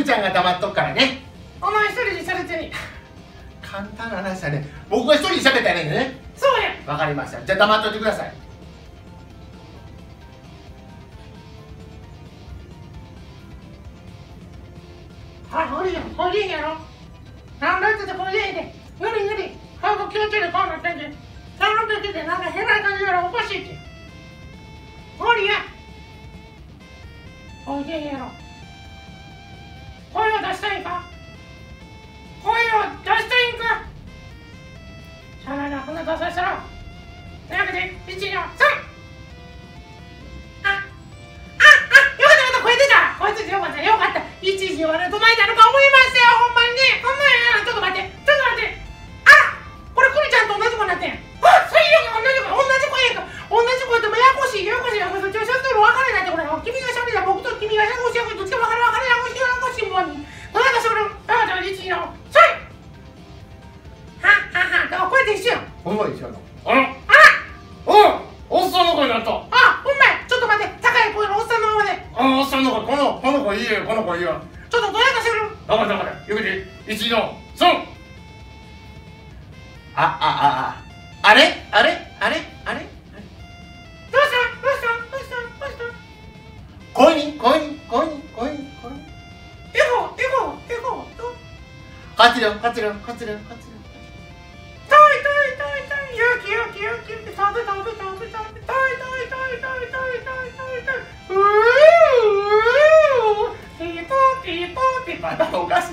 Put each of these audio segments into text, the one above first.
ルちゃんが黙っとくからね。お前一人にさってね簡単な話だね。僕が一人でしゃべったらいいんだね。そうや。わかりました。じゃあ黙っといてください。あい無理や無理やろ。何だってて無理やで無理無理。早く気をつけてこうなってんで頼んできてなんか変な感じやろ。おかしいって無理や。おいでやろ。いうわけで1 2 3あああよかったよかった声出た声出てよかったよかった一時はねどないなるか思いましたよほんまにねほんまやちょっと待ってちょっと待ってあこれクリちゃんと同じ子になってんあ最悪同じ子同じ子やんか同じ子やってもややこしいややこしいややこしいちょちょっと分からないってこれ君がしゃべりだ僕と君がややこしいややこしいどっちか分からん分からんややこしいややこしいもんにどないかしゃべるあじゃあ一時のそれはははだからこれで一緒やんほんまに一緒やなあらおおっさんの声になったあほんまや。ちょっと待って。高い声のおっさんのままで。あおっさんの声このこの子いいよ。この子いいよ。ちょっとどないかしゃべる？だからだからゆくじ一の三あああああれ？あれ？あれ？あれ？どうした？どうした？どうした？どうした？声に？声に？声に？声に？声にエゴエゴエゴ。ど活量活量活量活量痛い痛い痛い痛い。勇気勇気勇気。勇気食べ食べ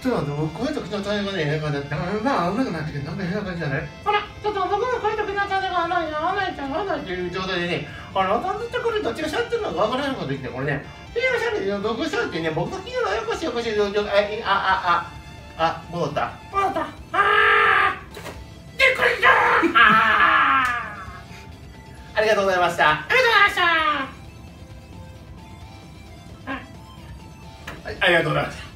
ちょっと待って、声と口のタイがね、なんか、まあ、あんなくなってきて、なんか変な感じじゃない？ほらちょっと僕の声とくなったのがあないなあないちゃんあないっていう状態でね、あの、当たってくるどっちがしゃってるのかわからないことできて、これね、いや、しゃべるよ、どこしゃってね、僕の聞いたらよこしよこしい状況、あ、あ、あ、あ、あ、戻った。戻った。あーびっくりしたあー。ありがとうございました。ありがとうございました。はい、ありがとうございました。